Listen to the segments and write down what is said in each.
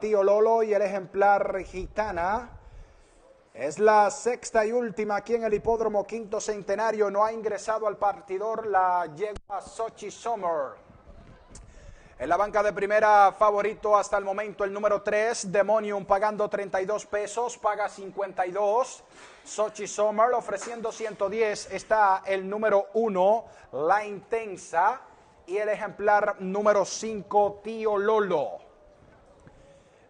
Tío Lolo y el ejemplar Gitana. Es la sexta y última aquí en el hipódromo quinto centenario. No ha ingresado al partidor la yegua Sochi Summer. En la banca de primera, favorito hasta el momento el número 3, Demonium pagando 32 pesos, paga 52. Sochi Summer ofreciendo 110 está el número 1, La Intensa, y el ejemplar número 5, Tío Lolo.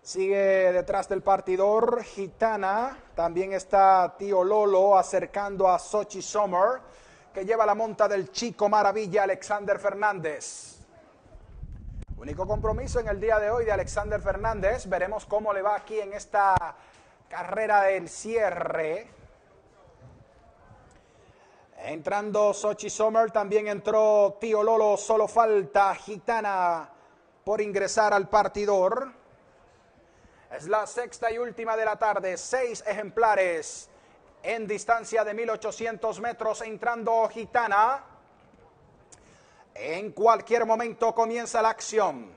Sigue detrás del partidor Gitana. También está Tío Lolo acercando a Sochi Summer, que lleva la monta del chico maravilla Alexander Fernández. Único compromiso en el día de hoy de Alexander Fernández. Veremos cómo le va aquí en esta carrera del cierre. Entrando Sochi Summer, también entró Tío Lolo, solo falta Gitana por ingresar al partidor. Es la sexta y última de la tarde, seis ejemplares en distancia de 1800 metros entrando Gitana. En cualquier momento comienza la acción.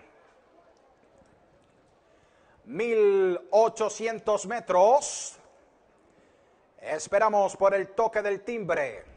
1800 metros. Esperamos por el toque del timbre.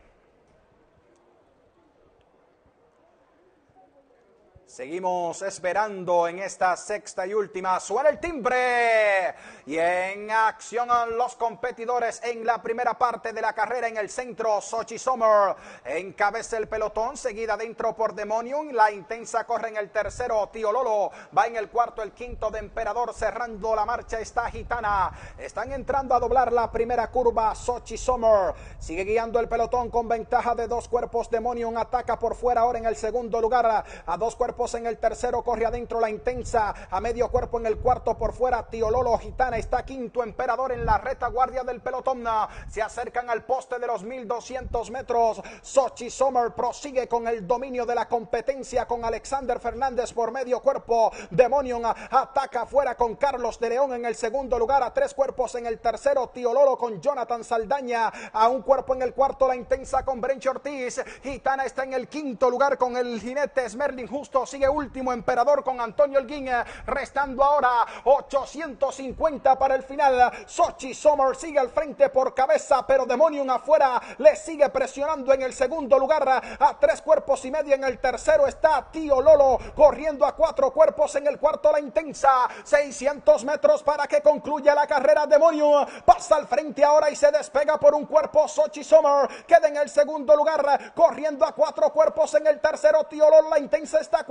Seguimos esperando en esta sexta y última. Suena el timbre. Y en acción los competidores en la primera parte de la carrera en el centro. Sochi Sommer encabeza el pelotón. Seguida dentro por Demonium. La intensa corre en el tercero. Tío Lolo va en el cuarto. El quinto de Emperador cerrando la marcha está Gitana. Están entrando a doblar la primera curva. Sochi Sommer sigue guiando el pelotón con ventaja de dos cuerpos. Demonium ataca por fuera ahora en el segundo lugar. A dos cuerpos en el tercero, corre adentro la intensa, a medio cuerpo en el cuarto por fuera, Tío Lolo Gitana está quinto, Emperador en la retaguardia del pelotón, se acercan al poste de los 1200 metros, Sochi Sommer prosigue con el dominio de la competencia con Alexander Fernández por medio cuerpo, Demonion ataca afuera con Carlos de León en el segundo lugar, a tres cuerpos en el tercero, Tío Lolo con Jonathan Saldaña, a un cuerpo en el cuarto, la intensa con Brencho Ortiz, Gitana está en el quinto lugar con el jinete Smerlin justo sigue último Emperador con Antonio Elguín, eh, restando ahora 850 para el final. Sochi Sommer sigue al frente por cabeza, pero Demonium afuera le sigue presionando en el segundo lugar a tres cuerpos y medio. En el tercero está Tío Lolo corriendo a cuatro cuerpos. En el cuarto la intensa, 600 metros para que concluya la carrera. Demonium pasa al frente ahora y se despega por un cuerpo. Sochi Sommer queda en el segundo lugar corriendo a cuatro cuerpos. En el tercero Tío Lolo la intensa está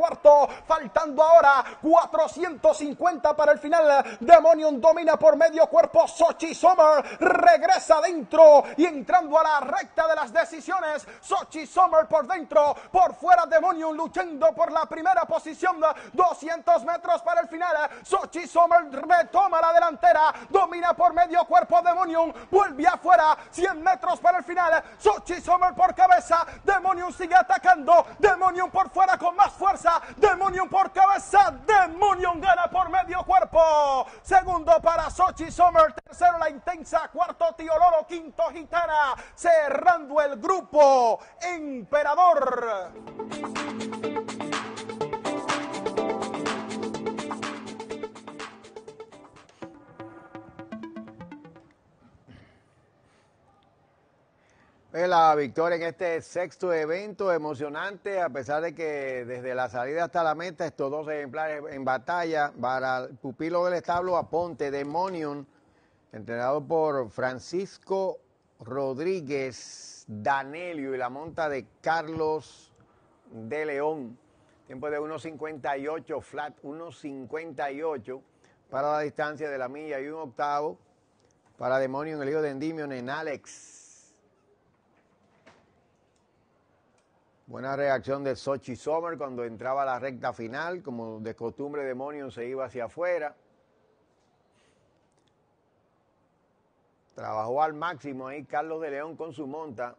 faltando ahora 450 para el final. Demonium domina por medio cuerpo. Sochi Sommer regresa dentro y entrando a la recta de las decisiones. Sochi Sommer por dentro, por fuera Demonium luchando por la primera posición. 200 metros para el final. Sochi Sommer retoma la delantera, domina por medio cuerpo Demonium, vuelve afuera. 100 metros para el final. Sochi Sommer por cabeza. Demonium sigue atacando. Demonium por fuera con más fuerza. Demonium por cabeza. Demonium gana por medio cuerpo. Segundo para Sochi Sommer. Tercero la intensa. Cuarto Tío Lolo. Quinto Gitana. Cerrando el grupo. Emperador. La victoria en este sexto evento emocionante, a pesar de que desde la salida hasta la meta estos dos ejemplares en batalla para el pupilo del establo Aponte, Demonium, entrenado por Francisco Rodríguez Danelio y la monta de Carlos de León. Tiempo de 1.58, flat 1.58 para la distancia de la milla y un octavo para Demonium, el hijo de Endymion en Alex. Buena reacción de Sochi Sommer cuando entraba a la recta final, como de costumbre Demonium se iba hacia afuera. Trabajó al máximo ahí Carlos de León con su monta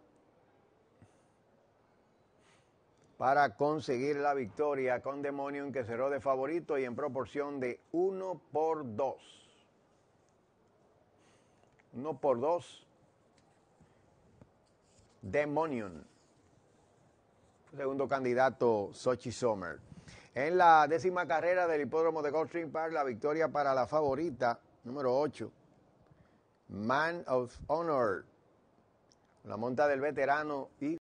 para conseguir la victoria con Demonium que cerró de favorito y en proporción de 1 por 2. 1 por 2. Demonium segundo candidato Sochi Sommer. En la décima carrera del hipódromo de Goldstream Park, la victoria para la favorita, número 8, Man of Honor. La monta del veterano y